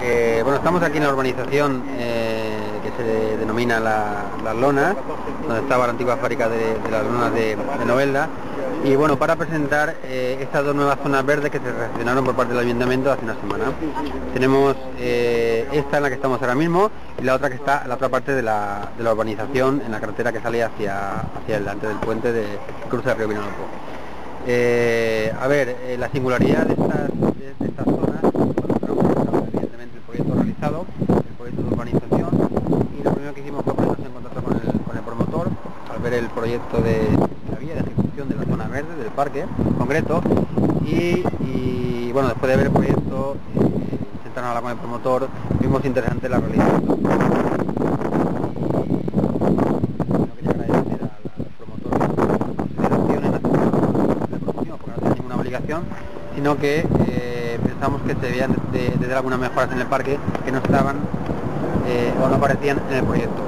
Eh, bueno, estamos aquí en la urbanización eh, que se denomina Las Lonas, donde estaba la antigua fábrica de, las lonas de, Novelda. Y bueno, para presentar eh, estas dos nuevas zonas verdes que se reaccionaron por parte del ayuntamiento hace una semana. Tenemos esta en la que estamos ahora mismo y la otra que está en la otra parte de la, urbanización, en la carretera que sale hacia, hacia delante del puente de cruce del río Vinalopó. a ver, la singularidad de de estas zonas el proyecto de urbanización y lo primero que hicimos fue ponernos en contacto con el, promotor al ver el proyecto de, la vía de ejecución de la zona verde del parque concreto y, bueno después de ver el proyecto eh, sentarnos a hablar con el promotor vimos interesante la realidad. Sino que eh, pensamos que se debían de, de, algunas mejoras en el parque que no estaban eh, o no aparecían en el proyecto.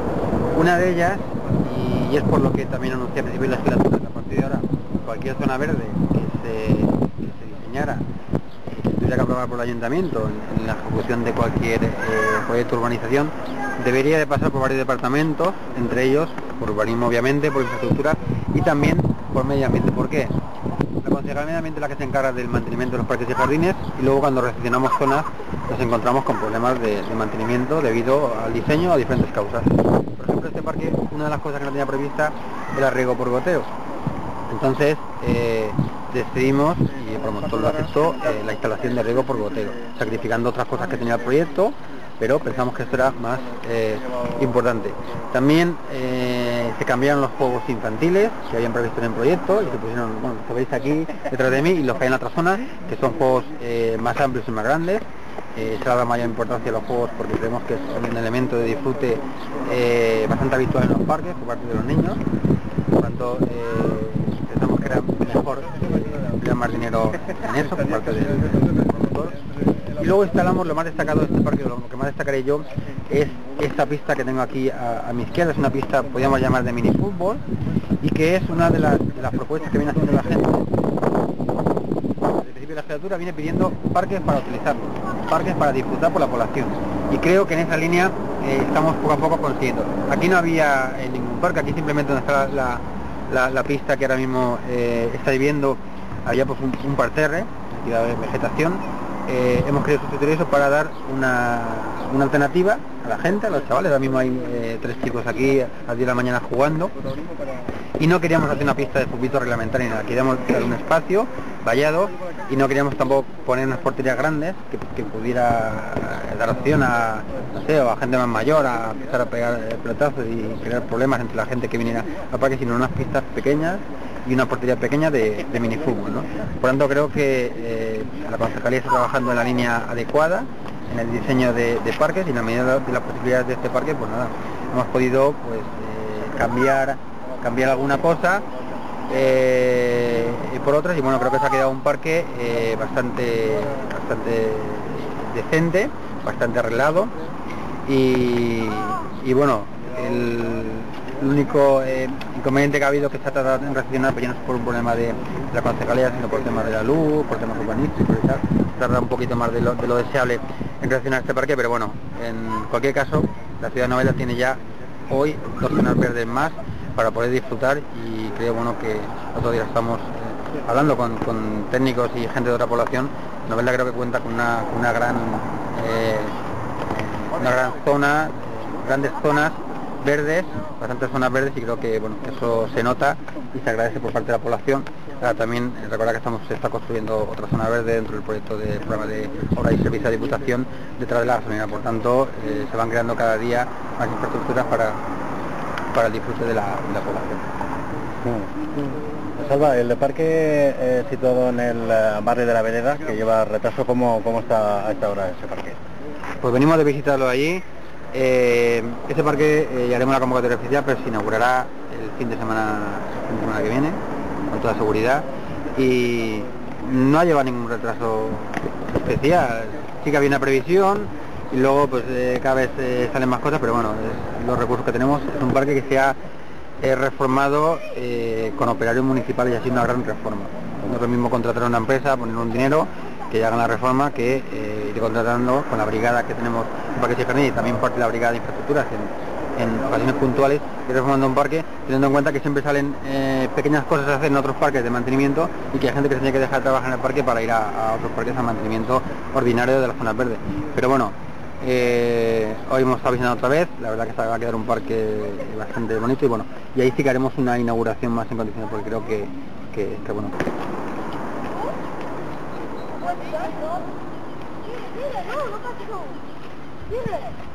Una de ellas, y, es por lo que también anuncié a principio de la legislatura, que a partir de ahora cualquier zona verde que se, diseñara, que se tuviera que aprobar por el ayuntamiento en, la ejecución de cualquier eh, proyecto de urbanización, debería de pasar por varios departamentos, entre ellos por urbanismo obviamente, por infraestructura y también por medio ambiente. ¿Por qué? Es la que se encarga del mantenimiento de los parques y jardines y luego cuando recepcionamos zonas nos encontramos con problemas de, mantenimiento debido al diseño a diferentes causas. Por ejemplo, este parque, una de las cosas que no tenía prevista era riego por goteo. Entonces eh, decidimos, y el promotor lo aceptó, eh, la instalación de riego por goteo, sacrificando otras cosas que tenía el proyecto, pero pensamos que esto era más eh, importante. También se cambiaron los juegos infantiles que habían previsto en el proyecto y se pusieron, bueno, lo veis aquí detrás de mí y los que hay en la otra zona, que son juegos más amplios y más grandes. Eh, se da mayor importancia a los juegos porque creemos que es un elemento de disfrute eh, bastante habitual en los parques por parte de los niños. Por tanto, eh, pensamos que era mejor emplear más dinero en eso por parte del, promotor. Y luego instalamos lo más destacado de este parque, lo que más destacaré yo, es esta pista que tengo aquí a, mi izquierda, es una pista, podríamos llamar de mini fútbol, y que es una de las, de las propuestas que viene haciendo la gente la legislatura viene pidiendo parques para utilizarlos, parques para disfrutar por la población. Y creo que en esa línea eh, estamos poco a poco consiguiendo. Aquí no había eh, ningún parque, aquí simplemente donde está la, pista que ahora mismo eh, está viviendo, había pues un, parterre, de vegetación. Hemos querido sustituir eso para dar una, una alternativa a la gente, a los chavales. Ahora mismo hay tres chicos aquí a las 10 de la mañana jugando. Y no queríamos hacer una pista de fútbol reglamentaria ni nada, queríamos dar un espacio vallado y no queríamos tampoco poner unas porterías grandes que, pudiera dar opción a, no sé, a gente más mayor a empezar a pegar pelotazos y crear problemas entre la gente que viniera. Al parque, sino unas pistas pequeñas y una portería pequeña de, de minifútbol. ¿no? Por tanto, creo que eh, la concejalía está trabajando en la línea adecuada en el diseño de, parques y en la medida de las posibilidades de este parque, pues nada, hemos podido pues eh, cambiar cambiar alguna cosa eh, y por otras y bueno creo que se ha quedado un parque eh, bastante bastante decente bastante arreglado y, bueno el, único eh, inconveniente que ha habido que se ha tratado en reaccionar pues ya no es por un problema de, la concejalía sino por temas de la luz por temas urbanísticos y tal. Tarda un poquito más de lo, de lo deseable en reaccionar este parque pero bueno en cualquier caso la ciudad de Novela tiene ya hoy dos zonas verdes más para poder disfrutar y creo bueno que otro día estamos eh, hablando con, técnicos y gente de otra población, Novela creo que cuenta con una, gran eh, una gran zona, grandes zonas verdes, bastantes zonas verdes y creo que bueno eso se nota y se agradece por parte de la población. también recordar que estamos se está construyendo otra zona verde dentro del proyecto de programa de obra y servicio de diputación detrás de la gasolina, por tanto eh, se van creando cada día más infraestructuras para para el disfrute de la, población. Mm. Salva, el parque eh, situado en el eh, barrio de la Vereda, que lleva retraso, ¿cómo, cómo está a esta hora ese parque? Pues venimos de visitarlo allí. Eh, este parque ya haremos la convocatoria oficial, pero se inaugurará el fin de semana, fin de semana que viene, con toda seguridad. Y no ha llevado ningún retraso especial. Sí que había una previsión, y luego pues eh, cada vez eh, salen más cosas, pero bueno, los recursos que tenemos es un parque que se ha eh, reformado con operarios municipales y ha una gran reforma. No es lo mismo contratar a una empresa, poner un dinero, que hagan la reforma, que ir contratando con la brigada que tenemos en Parques y también parte de la brigada de infraestructuras en, ocasiones puntuales reformando un parque, teniendo en cuenta que siempre salen eh, pequeñas cosas a hacer en otros parques de mantenimiento y que hay gente que se tiene que dejar de trabajar en el parque para ir a, otros parques a mantenimiento ordinario de las zonas verdes. Pero bueno, eh, hoy hemos visitando otra vez, la verdad que se va a quedar un parque bastante bonito y bueno, y ahí sí que haremos una inauguración más en condiciones porque creo que, que, que bueno. Mire, no, no pasó. Mire.